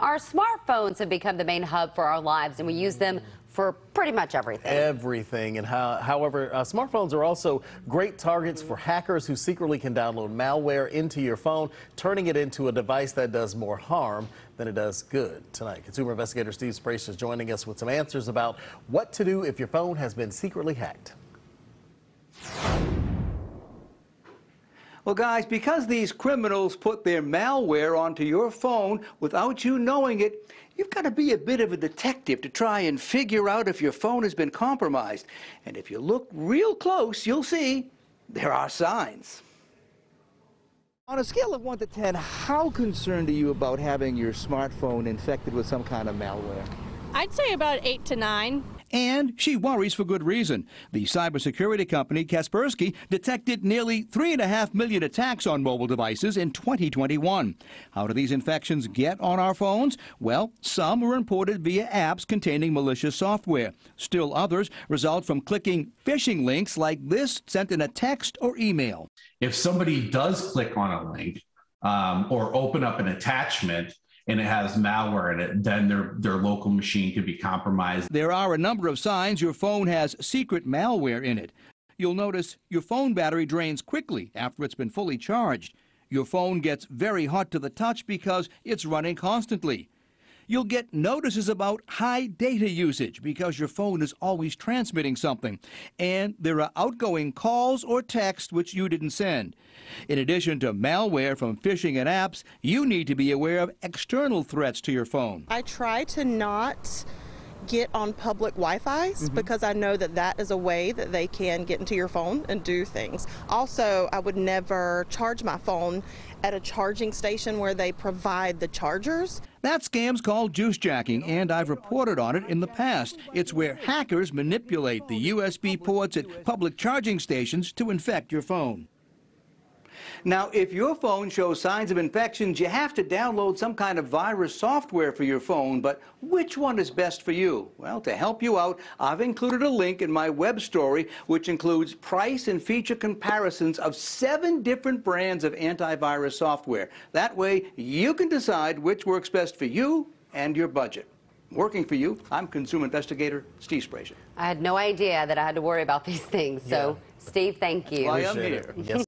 Our smartphones have become the main hub for our lives, and we use them for pretty much everything. Everything. And how, however, uh, smartphones are also great targets for hackers who secretly can download malware into your phone, turning it into a device that does more harm than it does good. Tonight, consumer investigator Steve Sbraccia is joining us with some answers about what to do if your phone has been secretly hacked. Well, guys, because these criminals put their malware onto your phone without you knowing it, you've got to be a bit of a detective to try and figure out if your phone has been compromised. And if you look real close, you'll see there are signs. On a scale of 1 to 10, how concerned are you about having your smartphone infected with some kind of malware? I'd say about 8 to 9. And she worries for good reason. The cybersecurity company Kaspersky detected nearly 3.5 million attacks on mobile devices in 2021. How do these infections get on our phones? Well, some were imported via apps containing malicious software. Still others result from clicking phishing links like this sent in a text or email. If somebody does click on a link um, or open up an attachment, and it has malware in it, then their, their local machine could be compromised. There are a number of signs your phone has secret malware in it. You'll notice your phone battery drains quickly after it's been fully charged. Your phone gets very hot to the touch because it's running constantly. You'll get notices about high data usage because your phone is always transmitting something. And there are outgoing calls or texts which you didn't send. In addition to malware from phishing and apps, you need to be aware of external threats to your phone. I try to not get on public Wi-Fi's mm-hmm. because I know that that is a way that they can get into your phone and do things. Also, I would never charge my phone at a charging station where they provide the chargers. That scam's called juice jacking, and I've reported on it in the past. It's where hackers manipulate the USB ports at public charging stations to infect your phone. Now, if your phone shows signs of infections, you have to download some kind of virus software for your phone, but which one is best for you? Well, to help you out, I've included a link in my web story which includes price and feature comparisons of seven different brands of antivirus software. That way, you can decide which works best for you and your budget. Working for you, I'm consumer investigator Steve Sbraccia. I had no idea that I had to worry about these things. So, yeah. Steve, thank you. That's why I'm here. Yes.